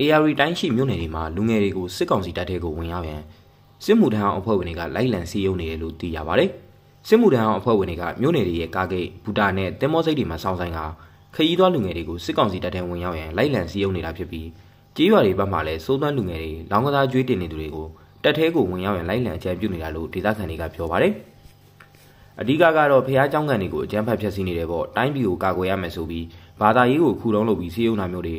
AR တိုင်းရှိမြို့နယ်တွေမှာလူငယ်တွေကိုစစ်ကောင်စီတပ်ထဲကိုဝင်ရောက်ရန်စစ်မှုထမ်းအောင်အဖွဲ့ဝင်တွေကလိုက်လံစီးရုံနေတယ်လို့သိရပါတယ်။စစ်မှုထမ်းအောင်အဖွဲ့ဝင်တွေကမြို့နယ်တွေရဲ့ကားဂိတ်ဘူတာနဲ့တင်မောစိတ်တွေမှာစောင့်ဆိုင်ကခရီးသွားလူငယ်တွေကိုစစ်ကောင်စီတပ်ထဲဝင်ရောက်ရန်လိုက်လံစီးရုံနေတာဖြစ်ပြီးကြေးရွာတွေဘက်မှလည်းစိုးသွမ်းလူငယ်တွေလောင်းကစားကျွေးတင်နေသူတွေကိုတပ်ထဲကိုဝင်ရောက်ရန်လိုက်လံအကြံပြုနေတာလို့ဒေသခံတွေကပြောပါတယ်။အဓိကကတော့ဖះเจ้าကန်တွေကိုအကြမ်းဖက်ဖျက်ဆီးနေတယ်ပေါ့တိုင်းပြည်ကိုကာကွယ်ရမယ်ဆိုပြီးဘာသာရေးကိုခုတုံးလုပ်ပြီးစီးရုံနာမျိုးတွေ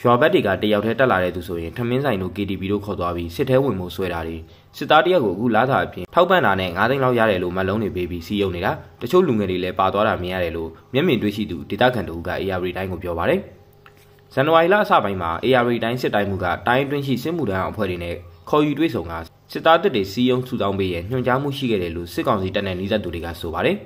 ရွာဘက်တွေကတယောက်တည်းတက်လာတဲ့သူဆိုရင်ထမင်းဆိုင်တို့ KTV တို့ခေါ်သွားပြီးစစ်ထဲဝင်မှုဆွဲတာတွေစစ်သားတယောက်ကိုအခုလာတာအပြင်ထောက်ပံ့တာနဲ့9သိန်းလောက်ရတယ်လို့မလုံးတွေပေးပြီးစီးရုံနေတာတချို့လူငယ်တွေလည်းပါသွားတာမြင်ရတယ်လို့မျက်မြင်တွေ့ရှိသူဒေသခံတို့က AR တိုင်းကိုပြောပါတယ်ဇန်နဝါရီလအစပိုင်းမှာ AR တိုင်းစစ်တိုင်းမှုကတိုင်းတွင်းရှိစစ်မှုထမ်းအဖွဲ့တွေနဲ့ခေါ်ယူတွေ့ဆုံကစစ်သားတပ်တွေစီးရုံစုဆောင်ပေးရညွှန်ကြားမှုရှိခဲ့တယ်လို့စစ်ကောင်စီတပ်နဲ့နှီးစပ်သူတွေကဆိုပါတယ်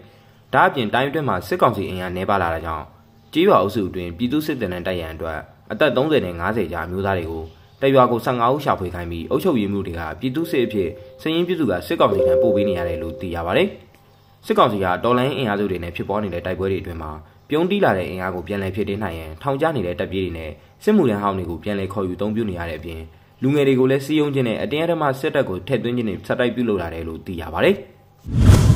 ဒါအပြင်တိုင်းအတွင်းမှာစစ်ကောင်စီအင်အားနှဲပါလာတာကြောင့်ကြေးရွာအုပ်စုအတွင်းပြည်သူစစ်တပ်နဲ့တိုက်ရန်အတွက် အသက်30နဲ့50ကြားအမျိုးသားတွေကိုတရွာကို15ဦးရှာဖွေခိုင်းပြီးအုပ်ချုပ်ရေးမှုတွေကပြည်သူစစ်အဖြစ်စည်ရင်းပြည်သူကစစ်ကောင်စီထံပို့ပေးနေရတယ်လို့သိရပါတယ်။စစ်ကောင်စီကတော်လိုင်းအင်အားစုတွေနဲ့ဖြစ်ပေါ်နေတဲ့တိုက်ပွဲတွေအတွင်းမှာပြုံးတီးလာတဲ့အင်အားကိုပြန်လည်ဖြစ်တင်းနိုင်ရန်ထောင်ကျနေတဲ့တပ်ပြေးတွေနဲ့စစ်မှုထမ်းဟောင်းတွေကိုပြန်လည်ခေါ်ယူသုံးပြုနေရတဲ့အပြင်လူငယ်တွေကိုလည်းစီးယုံခြင်းနဲ့အတင်းအဓမ္မစစ်တပ်ကိုထည့်သွင်းခြင်းနဲ့ဆက်တိုက်ပြုလုပ်လာတယ်လို့သိရပါတယ်။